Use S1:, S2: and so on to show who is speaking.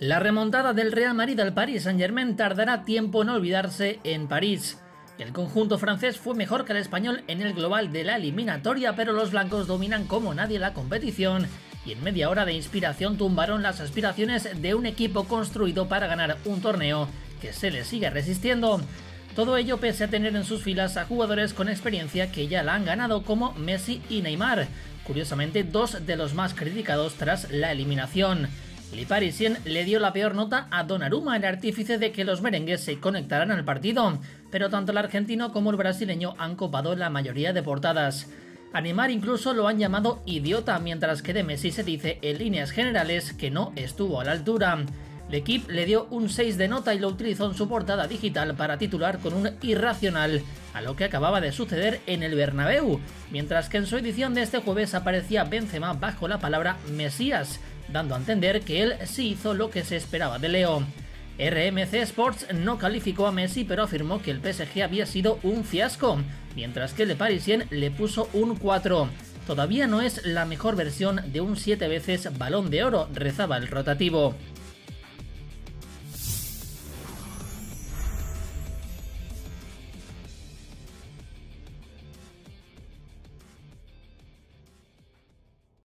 S1: La remontada del Real Madrid al Paris Saint-Germain tardará tiempo en olvidarse en París. El conjunto francés fue mejor que el español en el global de la eliminatoria, pero los blancos dominan como nadie la competición y en media hora de inspiración tumbaron las aspiraciones de un equipo construido para ganar un torneo que se le sigue resistiendo. Todo ello pese a tener en sus filas a jugadores con experiencia que ya la han ganado como Messi y Neymar, curiosamente dos de los más criticados tras la eliminación. Le Parisien le dio la peor nota a Donnarumma, el artífice de que los merengues se conectaran al partido, pero tanto el argentino como el brasileño han copado la mayoría de portadas. A Neymar incluso lo han llamado idiota, mientras que de Messi se dice en líneas generales que no estuvo a la altura. El equipo le dio un 6 de nota y lo utilizó en su portada digital para titular con un irracional a lo que acababa de suceder en el Bernabéu, mientras que en su edición de este jueves aparecía Benzema bajo la palabra Mesías, dando a entender que él sí hizo lo que se esperaba de Leo. RMC Sports no calificó a Messi pero afirmó que el PSG había sido un fiasco, mientras que Le Parisien le puso un 4. Todavía no es la mejor versión de un 7 veces balón de oro, rezaba el rotativo.